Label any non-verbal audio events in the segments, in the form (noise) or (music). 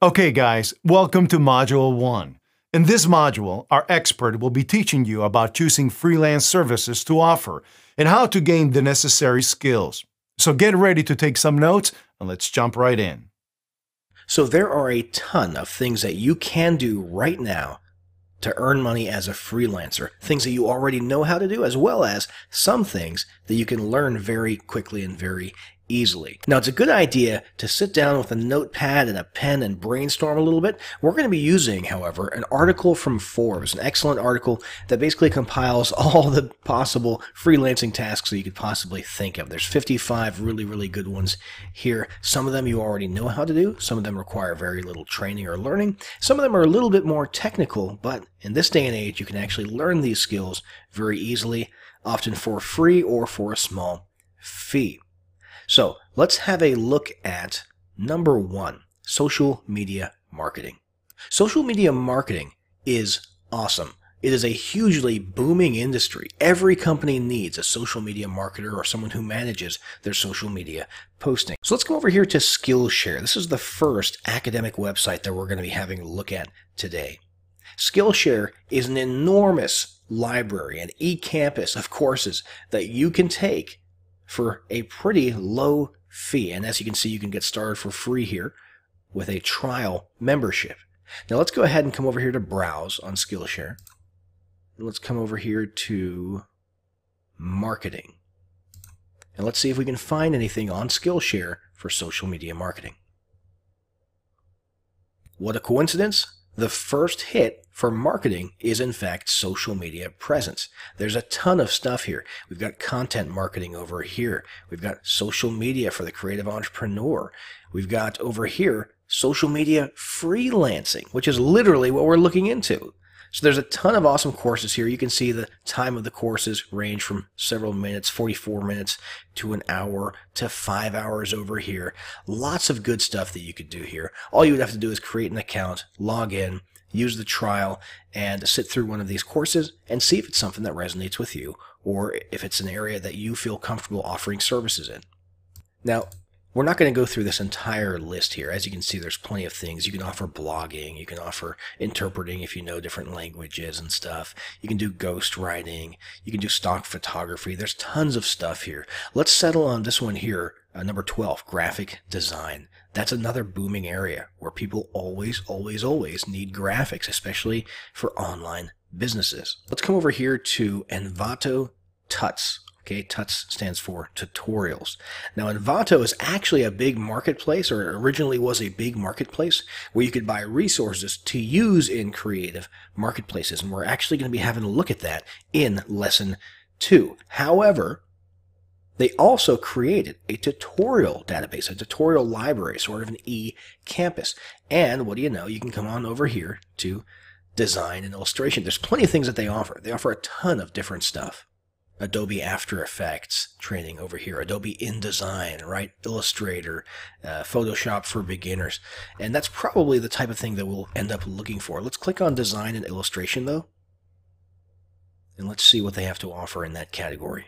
Okay, guys, welcome to Module 1. In this module, our expert will be teaching you about choosing freelance services to offer and how to gain the necessary skills. So get ready to take some notes and let's jump right in. So there are a ton of things that you can do right now to earn money as a freelancer, things that you already know how to do, as well as some things that you can learn very quickly and very easily. Now, it's a good idea to sit down with a notepad and a pen and brainstorm a little bit. We're going to be using, however, an article from Forbes, an excellent article that basically compiles (laughs) all the possible freelancing tasks that you could possibly think of. There's 55 really, really good ones here. Some of them you already know how to do. Some of them require very little training or learning. Some of them are a little bit more technical, but in this day and age, you can actually learn these skills very easily, often for free or for a small fee. So let's have a look at number one, social media marketing. Social media marketing is awesome. It is a hugely booming industry. Every company needs a social media marketer or someone who manages their social media posting. So let's go over here to Skillshare. This is the first academic website that we're going to be having a look at today. Skillshare is an enormous library, an e-campus of courses that you can take for a pretty low fee. And as you can see, you can get started for free here with a trial membership. Now let's go ahead and come over here to browse on Skillshare. And let's come over here to marketing. And let's see if we can find anything on Skillshare for social media marketing. What a coincidence! The first hit for marketing is in fact social media presence. There's a ton of stuff here. We've got content marketing over here. We've got social media for the creative entrepreneur. We've got over here social media freelancing, which is literally what we're looking into. So there's a ton of awesome courses here. You can see the time of the courses range from several minutes, 44 minutes to an hour to five hours over here. Lots of good stuff that you could do here. All you would have to do is create an account, log in, use the trial, and sit through one of these courses and see if it's something that resonates with you or if it's an area that you feel comfortable offering services in. Now, we're not going to go through this entire list here. As you can see, there's plenty of things. You can offer blogging. You can offer interpreting if you know different languages and stuff. You can do ghost writing. You can do stock photography. There's tons of stuff here. Let's settle on this one here, uh, number 12, graphic design. That's another booming area where people always, always, always need graphics, especially for online businesses. Let's come over here to Envato Tuts. Okay, TUTS stands for tutorials. Now, Envato is actually a big marketplace, or originally was a big marketplace, where you could buy resources to use in creative marketplaces. And we're actually going to be having a look at that in lesson two. However, they also created a tutorial database, a tutorial library, sort of an e-campus. And what do you know? You can come on over here to design and illustration. There's plenty of things that they offer. They offer a ton of different stuff. Adobe After Effects training over here, Adobe InDesign, right? Illustrator, uh, Photoshop for beginners. And that's probably the type of thing that we'll end up looking for. Let's click on Design and Illustration though. And let's see what they have to offer in that category.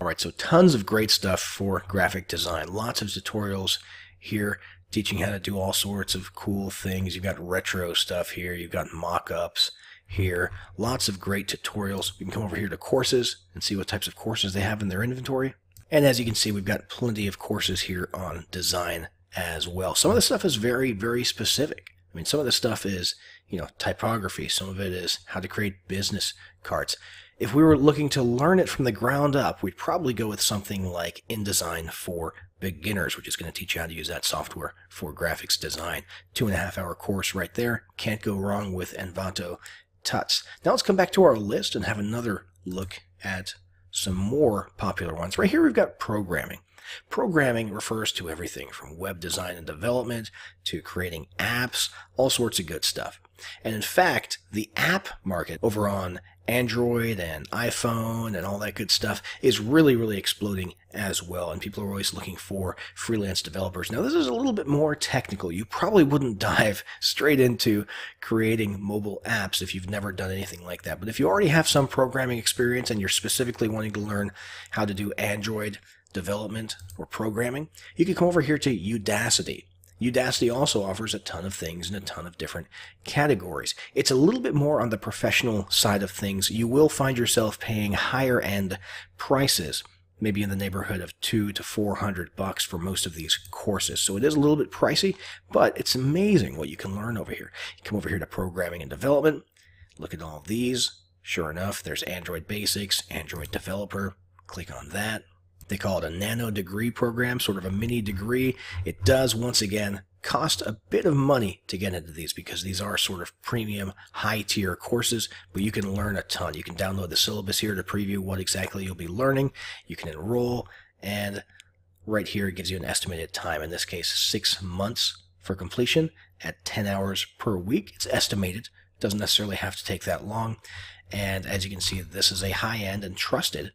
All right, so tons of great stuff for graphic design. Lots of tutorials here teaching how to do all sorts of cool things. You've got retro stuff here. You've got mock-ups here. Lots of great tutorials. We can come over here to courses and see what types of courses they have in their inventory. And as you can see, we've got plenty of courses here on design as well. Some of the stuff is very, very specific. I mean, some of the stuff is, you know, typography. Some of it is how to create business cards. If we were looking to learn it from the ground up, we'd probably go with something like InDesign for beginners, which is going to teach you how to use that software for graphics design. Two and a half hour course right there. Can't go wrong with Envato tuts. Now let's come back to our list and have another look at some more popular ones. Right here we've got programming. Programming refers to everything from web design and development to creating apps, all sorts of good stuff. And in fact, the app market over on Android and iPhone and all that good stuff is really, really exploding as well. And people are always looking for freelance developers. Now, this is a little bit more technical. You probably wouldn't (laughs) dive straight into creating mobile apps if you've never done anything like that. But if you already have some programming experience and you're specifically wanting to learn how to do Android development or programming, you can come over here to Udacity. Udacity also offers a ton of things in a ton of different categories. It's a little bit more on the professional side of things. You will find yourself paying higher end prices, maybe in the neighborhood of two to four hundred bucks for most of these courses. So it is a little bit pricey, but it's amazing what you can learn over here. You come over here to programming and development, look at all these. Sure enough, there's Android Basics, Android Developer. Click on that. They call it a nano degree program, sort of a mini degree. It does, once again, cost a bit of money to get into these because these are sort of premium, high tier courses, but you can learn a ton. You can download the syllabus here to preview what exactly you'll be learning. You can enroll, and right here it gives you an estimated time, in this case, six months for completion at 10 hours per week. It's estimated, it doesn't necessarily have to take that long. And as you can see, this is a high end and trusted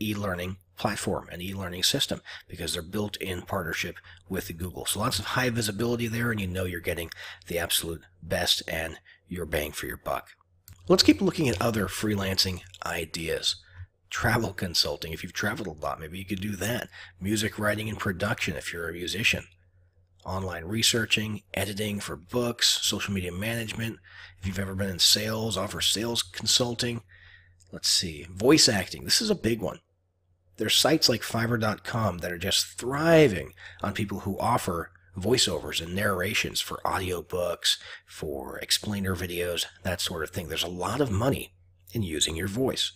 e learning platform and e-learning system because they're built in partnership with Google. So lots of high visibility there and you know you're getting the absolute best and your bang for your buck. Let's keep looking at other freelancing ideas. Travel consulting, if you've traveled a lot, maybe you could do that. Music writing and production, if you're a musician. Online researching, editing for books, social media management. If you've ever been in sales, offer sales consulting. Let's see, voice acting. This is a big one. There's sites like Fiverr.com that are just thriving on people who offer voiceovers and narrations for audiobooks, for explainer videos, that sort of thing. There's a lot of money in using your voice.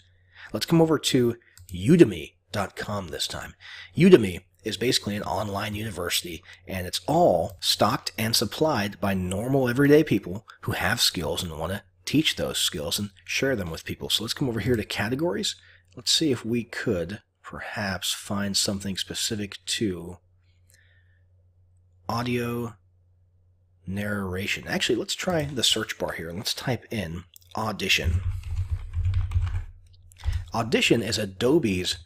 Let's come over to udemy.com this time. Udemy is basically an online university and it's all stocked and supplied by normal everyday people who have skills and want to teach those skills and share them with people. So let's come over here to categories. Let's see if we could perhaps find something specific to audio narration. Actually, let's try the search bar here and let's type in Audition. Audition is Adobe's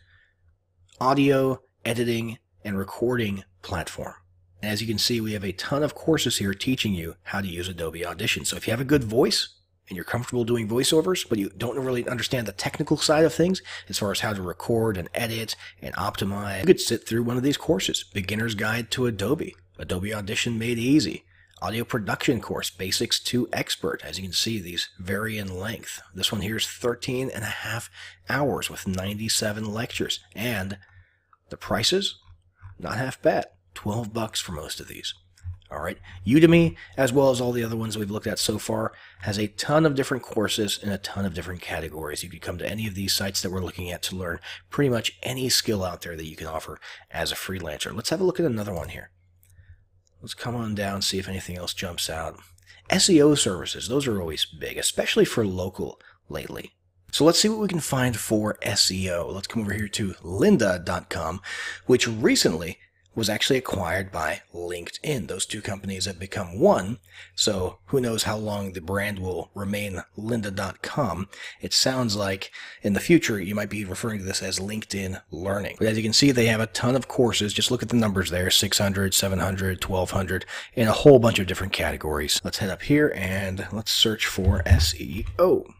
audio editing and recording platform. And as you can see, we have a ton of courses here teaching you how to use Adobe Audition. So if you have a good voice, and you're comfortable doing voiceovers, but you don't really understand the technical side of things as far as how to record and edit and optimize, you could sit through one of these courses. Beginner's Guide to Adobe, Adobe Audition Made Easy, Audio Production Course, Basics to Expert. As you can see, these vary in length. This one here is 13 and a half hours with 97 lectures. And the prices, not half bad. 12 bucks for most of these. All right. Udemy, as well as all the other ones we've looked at so far, has a ton of different courses in a ton of different categories. You can come to any of these sites that we're looking at to learn pretty much any skill out there that you can offer as a freelancer. Let's have a look at another one here. Let's come on down, see if anything else jumps out. SEO services, those are always big, especially for local lately. So let's see what we can find for SEO. Let's come over here to lynda.com, which recently was actually acquired by LinkedIn. Those two companies have become one, so who knows how long the brand will remain lynda.com. It sounds like in the future you might be referring to this as LinkedIn Learning. But as you can see, they have a ton of courses. Just look at the numbers there 600, 700, 1200, in a whole bunch of different categories. Let's head up here and let's search for SEO.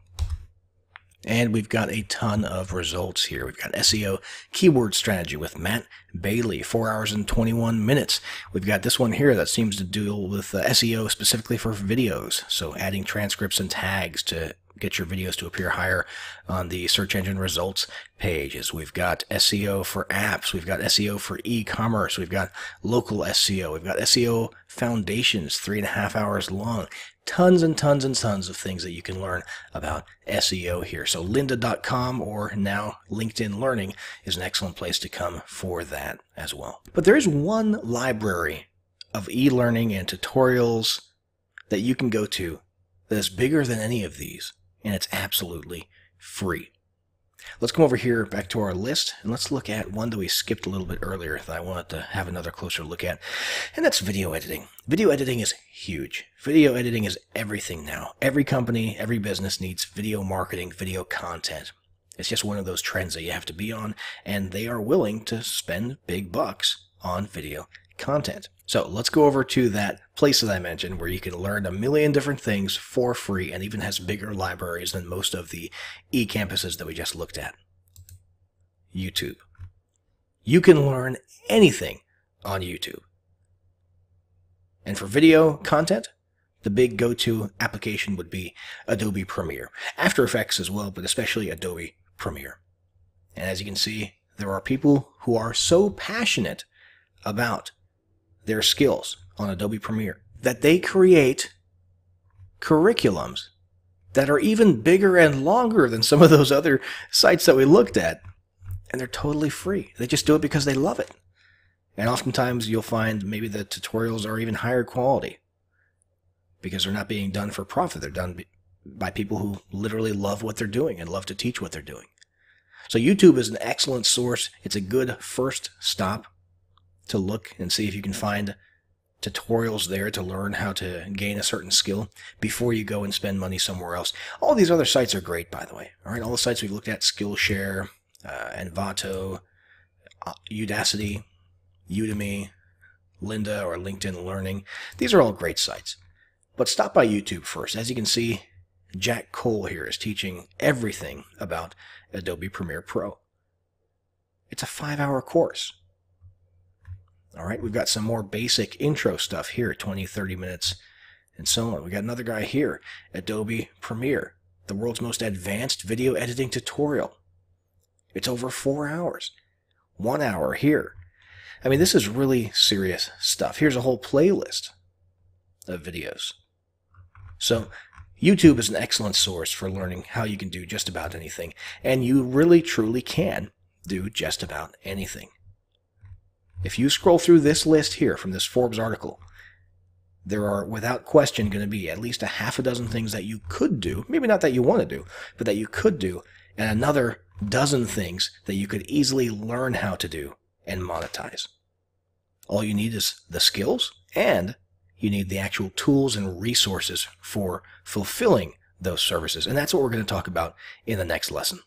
And we've got a ton of results here. We've got SEO keyword strategy with Matt Bailey, 4 hours and 21 minutes. We've got this one here that seems to deal with uh, SEO specifically for videos. So adding transcripts and tags to get your videos to appear higher on the search engine results pages. We've got SEO for apps. We've got SEO for e-commerce. We've got local SEO. We've got SEO foundations, three and a half hours long tons and tons and tons of things that you can learn about SEO here. So lynda.com or now LinkedIn Learning is an excellent place to come for that as well. But there is one library of e-learning and tutorials that you can go to that is bigger than any of these, and it's absolutely free. Let's come over here back to our list and let's look at one that we skipped a little bit earlier that I wanted to have another closer look at, and that's video editing. Video editing is huge. Video editing is everything now. Every company, every business needs video marketing, video content. It's just one of those trends that you have to be on, and they are willing to spend big bucks on video content. So let's go over to that place that I mentioned where you can learn a million different things for free and even has bigger libraries than most of the e-campuses that we just looked at. YouTube. You can learn anything on YouTube. And for video content, the big go-to application would be Adobe Premiere. After Effects as well, but especially Adobe Premiere. And as you can see, there are people who are so passionate about their skills on Adobe Premiere that they create curriculums that are even bigger and longer than some of those other sites that we looked at. And they're totally free. They just do it because they love it. And oftentimes you'll find maybe the tutorials are even higher quality because they're not being done for profit. They're done by people who literally love what they're doing and love to teach what they're doing. So YouTube is an excellent source. It's a good first stop to look and see if you can find tutorials there to learn how to gain a certain skill before you go and spend money somewhere else. All these other sites are great, by the way. All right, all the sites we've looked at, Skillshare, uh, Envato, uh, Udacity, Udemy, Lynda, or LinkedIn Learning. These are all great sites. But stop by YouTube first. As you can see, Jack Cole here is teaching everything about Adobe Premiere Pro. It's a five hour course. All right, we've got some more basic intro stuff here 20, 30 minutes, and so on. We got another guy here Adobe Premiere, the world's most advanced video editing tutorial. It's over four hours. One hour here. I mean, this is really serious stuff. Here's a whole playlist of videos. So, YouTube is an excellent source for learning how you can do just about anything, and you really truly can do just about anything. If you scroll through this list here from this Forbes article, there are without question going to be at least a half a dozen things that you could do, maybe not that you want to do, but that you could do, and another dozen things that you could easily learn how to do and monetize. All you need is the skills and you need the actual tools and resources for fulfilling those services. And that's what we're going to talk about in the next lesson.